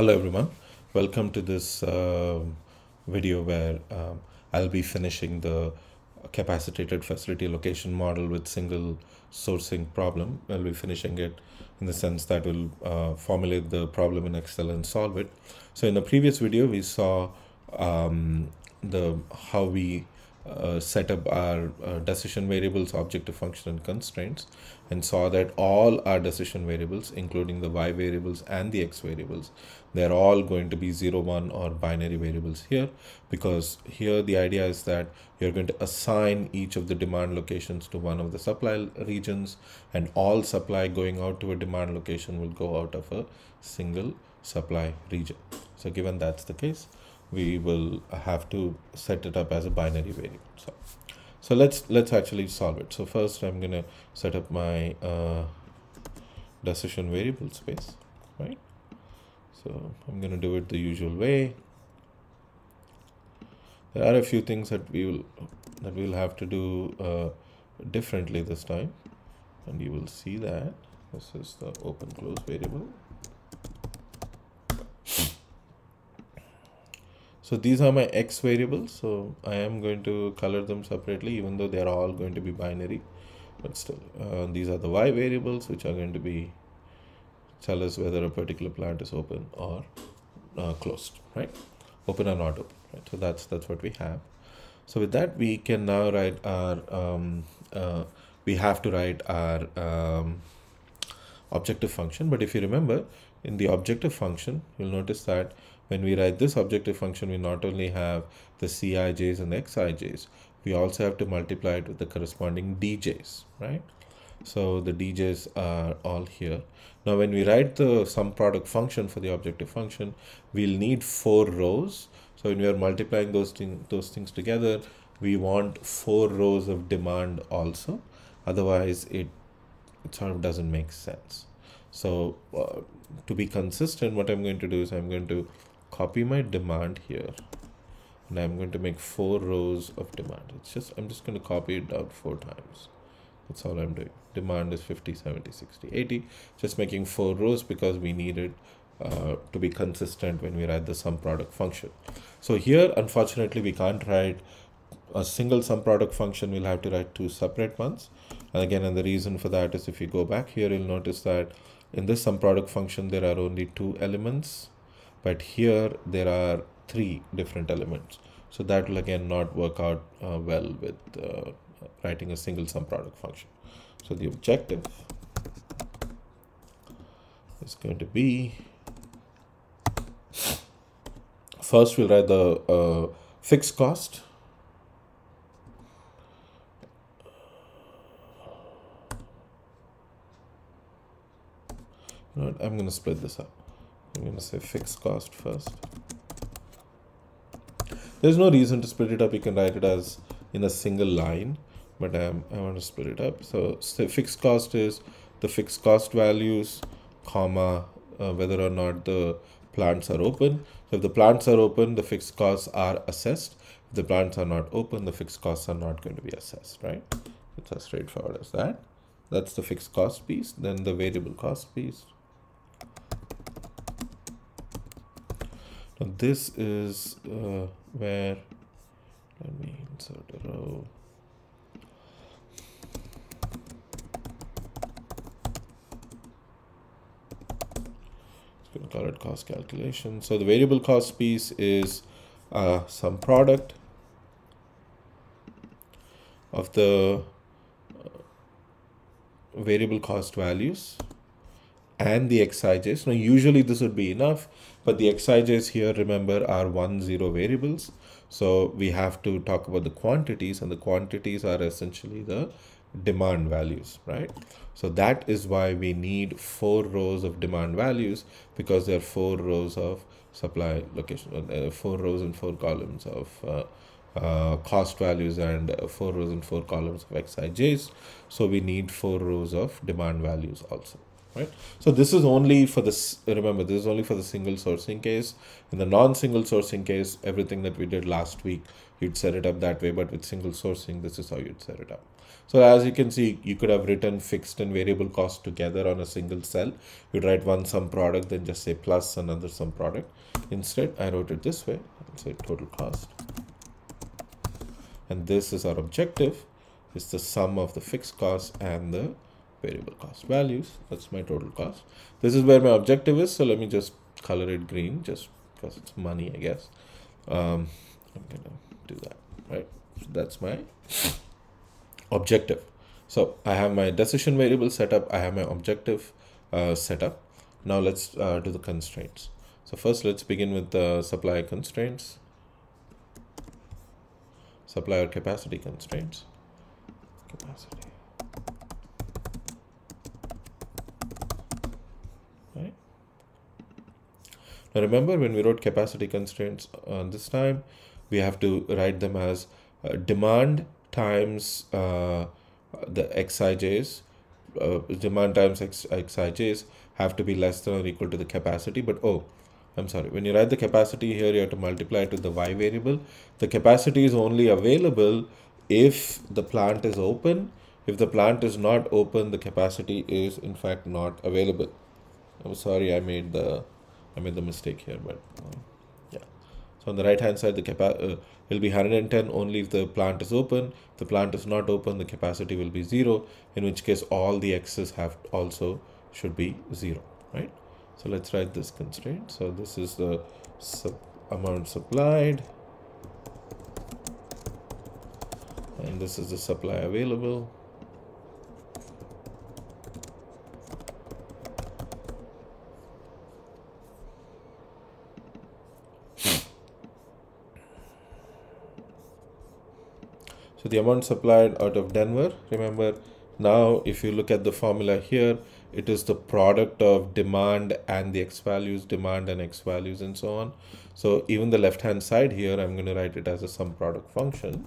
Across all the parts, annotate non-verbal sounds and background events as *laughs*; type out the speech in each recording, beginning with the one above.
Hello everyone, welcome to this um video where um, I'll be finishing the capacitated facility location model with single sourcing problem. I'll be finishing it in the sense that we'll uh, formulate the problem in Excel and solve it. So in the previous video we saw um, the how we uh, set up our uh, decision variables, objective function, and constraints, and saw that all our decision variables, including the y variables and the x variables, they're all going to be 0, 1 or binary variables here because here the idea is that you're going to assign each of the demand locations to one of the supply regions and all supply going out to a demand location will go out of a single supply region. So given that's the case, we will have to set it up as a binary variable. So, so let's let's actually solve it. So first I'm gonna set up my uh, decision variable space, right? So I'm gonna do it the usual way. There are a few things that we will that we'll have to do uh, differently this time, and you will see that this is the open close variable. So these are my x variables. So I am going to color them separately, even though they are all going to be binary. But still, uh, these are the y variables, which are going to be tell us whether a particular plant is open or uh, closed, right? Open or not open, right? So that's that's what we have. So with that, we can now write our. Um, uh, we have to write our um, objective function. But if you remember, in the objective function, you'll notice that when we write this objective function, we not only have the Cij's and the Xij's, we also have to multiply it with the corresponding DJs, right? So the DJs are all here. Now, when we write the sum product function for the objective function, we'll need four rows. So when we are multiplying those, thing, those things together, we want four rows of demand also. Otherwise, it, it sort of doesn't make sense. So uh, to be consistent, what I'm going to do is I'm going to copy my demand here and I'm going to make four rows of demand. It's just, I'm just going to copy it out four times. That's all I'm doing. Demand is 50, 70, 60, 80. Just making four rows because we need it uh, to be consistent when we write the sum product function. So here, unfortunately, we can't write a single sum product function. We'll have to write two separate ones. And again, and the reason for that is if you go back here, you'll notice that in this sum product function, there are only two elements but here there are three different elements. So that will again not work out uh, well with uh, writing a single sum product function. So the objective is going to be first we'll write the uh, fixed cost. I'm going to split this up I'm going to say fixed cost first. There's no reason to split it up. You can write it as in a single line, but um, I want to split it up. So say fixed cost is the fixed cost values, comma, uh, whether or not the plants are open. So if the plants are open, the fixed costs are assessed. If the plants are not open, the fixed costs are not going to be assessed, right? It's as straightforward as that. That's the fixed cost piece. Then the variable cost piece. This is uh, where, let me insert a row. call it cost calculation. So the variable cost piece is uh, sum product of the uh, variable cost values and the xij's. Now, usually this would be enough, but the xij's here, remember, are one zero variables. So we have to talk about the quantities and the quantities are essentially the demand values, right? So that is why we need four rows of demand values because there are four rows of supply location, uh, four rows and four columns of uh, uh, cost values and uh, four rows and four columns of xij's. So we need four rows of demand values also right? So this is only for this, remember, this is only for the single sourcing case. In the non-single sourcing case, everything that we did last week, you'd set it up that way, but with single sourcing, this is how you'd set it up. So as you can see, you could have written fixed and variable cost together on a single cell. You'd write one sum product, then just say plus another sum product. Instead, I wrote it this way. I'll say total cost. And this is our objective. It's the sum of the fixed cost and the variable cost values. That's my total cost. This is where my objective is. So let me just color it green just because it's money, I guess. Um, I'm gonna do that, right? So that's my objective. So I have my decision variable set up. I have my objective uh, set up. Now let's uh, do the constraints. So first let's begin with the supplier constraints. Supplier capacity constraints. Capacity. Right. Now remember when we wrote capacity constraints uh, this time, we have to write them as uh, demand times uh, the xij's uh, demand times x, xij's have to be less than or equal to the capacity. But oh i'm sorry. When you write the capacity here you have to multiply it with the y variable. The capacity is only available if the plant is open. If the plant is not open the capacity is in fact not available. I'm sorry i made the i made the mistake here but uh, yeah so on the right hand side the capa uh, will be 110 only if the plant is open. If the plant is not open, the capacity will be zero, in which case all the x's have also should be zero, right? So let's write this constraint. So this is the sub amount supplied. And this is the supply available. So the amount supplied out of Denver, remember now if you look at the formula here, it is the product of demand and the x values, demand and x values and so on. So even the left hand side here, I'm going to write it as a sum product function.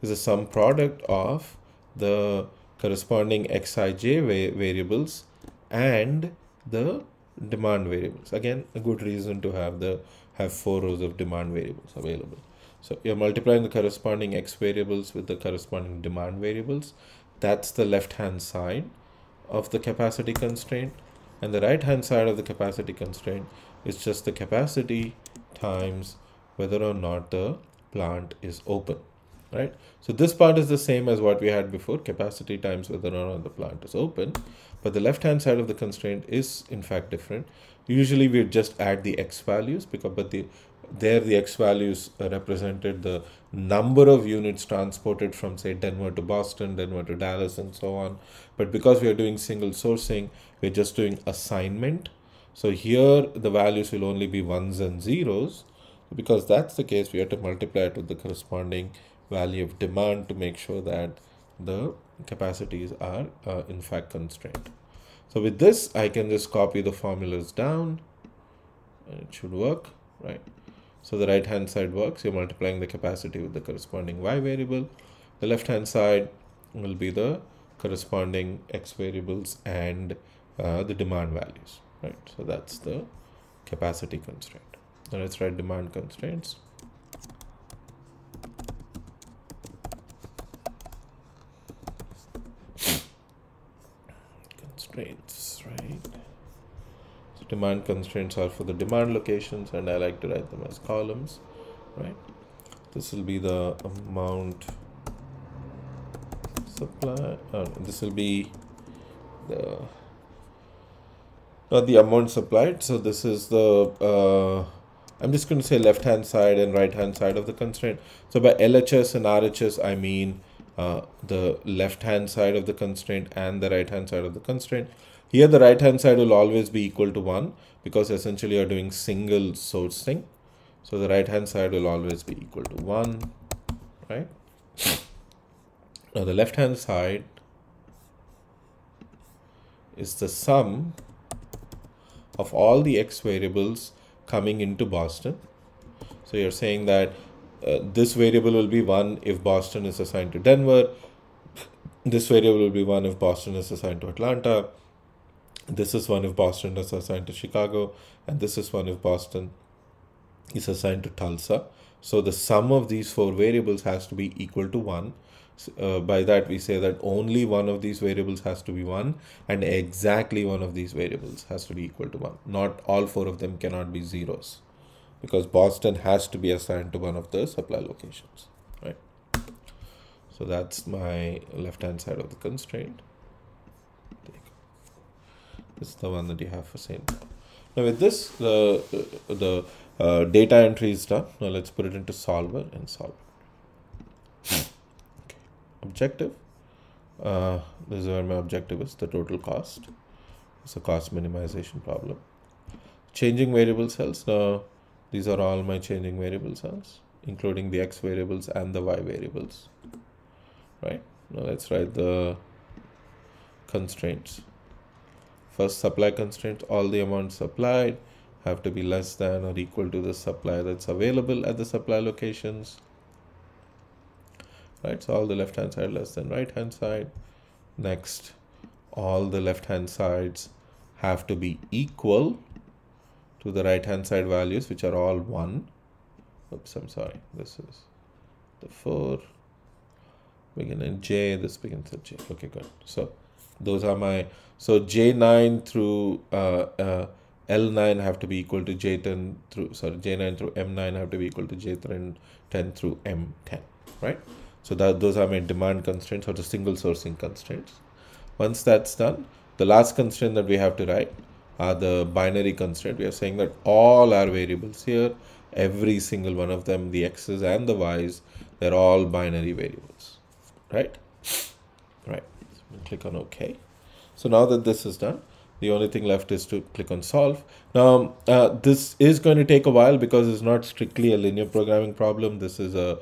Is a sum product of the corresponding xij va variables and the demand variables. Again, a good reason to have the have four rows of demand variables available. So you're multiplying the corresponding x variables with the corresponding demand variables. That's the left hand side of the capacity constraint. And the right hand side of the capacity constraint is just the capacity times whether or not the plant is open, right? So this part is the same as what we had before, capacity times whether or not the plant is open. But the left hand side of the constraint is in fact different. Usually we just add the x values because but the there the x values represented the number of units transported from say Denver to Boston, Denver to Dallas and so on. But because we are doing single sourcing, we're just doing assignment. So here the values will only be ones and zeros. Because that's the case, we have to multiply it with the corresponding value of demand to make sure that the capacities are uh, in fact constrained. So with this, I can just copy the formulas down and it should work, right? So the right hand side works, you're multiplying the capacity with the corresponding y variable. The left hand side will be the corresponding x variables and uh, the demand values, right? So that's the capacity constraint. Now let's write demand constraints. Constraints? Demand constraints are for the demand locations and I like to write them as columns right? This will be the amount supply uh, this will be the not the amount supplied so this is the uh, I'm just going to say left hand side and right hand side of the constraint. So by LHS and RHS I mean uh, the left hand side of the constraint and the right hand side of the constraint here the right hand side will always be equal to 1 because essentially you're doing single sourcing. So the right hand side will always be equal to 1, right? Now the left hand side is the sum of all the x variables coming into Boston. So you're saying that uh, this variable will be 1 if Boston is assigned to Denver. This variable will be 1 if Boston is assigned to Atlanta this is one if Boston is assigned to Chicago, and this is one if Boston is assigned to Tulsa. So the sum of these four variables has to be equal to 1. Uh, by that we say that only one of these variables has to be 1 and exactly one of these variables has to be equal to 1. Not all four of them cannot be zeros because Boston has to be assigned to one of the supply locations, right? So that's my left hand side of the constraint. This is the one that you have for sale. Now with this, the, the uh, data entry is done. Now let's put it into solver and solve Okay. Objective. Uh, this is where my objective is, the total cost. It's a cost minimization problem. Changing variable cells. Now these are all my changing variable cells, including the x variables and the y variables. Right? Now let's write the constraints. First supply constraint, all the amounts supplied have to be less than or equal to the supply that's available at the supply locations. Right, so all the left hand side less than right hand side. Next, all the left hand sides have to be equal to the right hand side values, which are all 1. Oops, I'm sorry. This is the 4. Begin in J, this begins at J. Okay, good. So those are my, so J9 through uh, uh, L9 have to be equal to J10 through, sorry, J9 through M9 have to be equal to J10 through M10, right? So that those are my demand constraints or the single sourcing constraints. Once that's done, the last constraint that we have to write are the binary constraint. We are saying that all our variables here, every single one of them, the x's and the y's, they're all binary variables, right? Right. So click on OK. So now that this is done, the only thing left is to click on solve. Now, uh, this is going to take a while because it's not strictly a linear programming problem. This is a,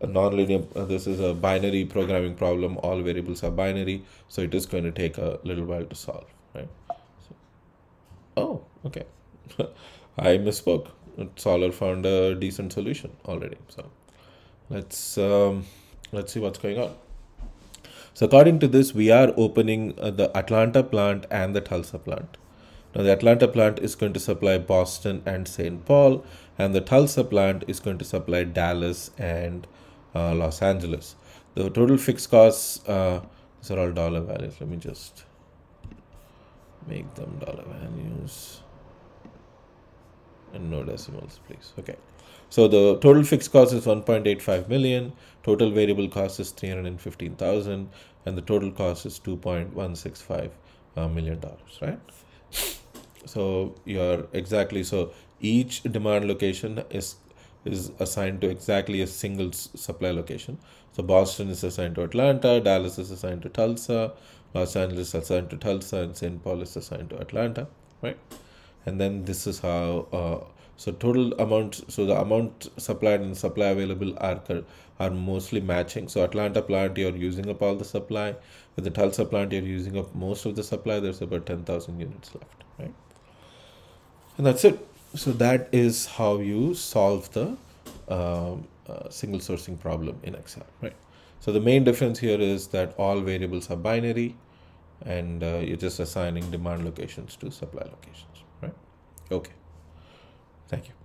a non-linear, uh, this is a binary programming problem. All variables are binary. So it is going to take a little while to solve, right? So, oh, okay. *laughs* I misspoke. Solver found a decent solution already. So let's, um, let's see what's going on. So according to this, we are opening uh, the Atlanta plant and the Tulsa plant. Now the Atlanta plant is going to supply Boston and St. Paul, and the Tulsa plant is going to supply Dallas and uh, Los Angeles. The total fixed costs, uh, these are all dollar values. Let me just make them dollar values and no decimals, please. Okay. So the total fixed cost is 1.85 million, total variable cost is 315,000 and the total cost is 2.165 uh, dollars, right? So you're exactly so each demand location is is assigned to exactly a single supply location. So Boston is assigned to Atlanta, Dallas is assigned to Tulsa, Los Angeles is assigned to Tulsa, and St. Paul is assigned to Atlanta, right? And then this is how uh, so total amount, so the amount supplied and supply available are are mostly matching. So Atlanta plant, you're using up all the supply. With the Tulsa plant, you're using up most of the supply. There's about 10,000 units left, right? And that's it. So that is how you solve the um, uh, single sourcing problem in Excel, right? So the main difference here is that all variables are binary and uh, you're just assigning demand locations to supply locations, right? Okay. Thank you.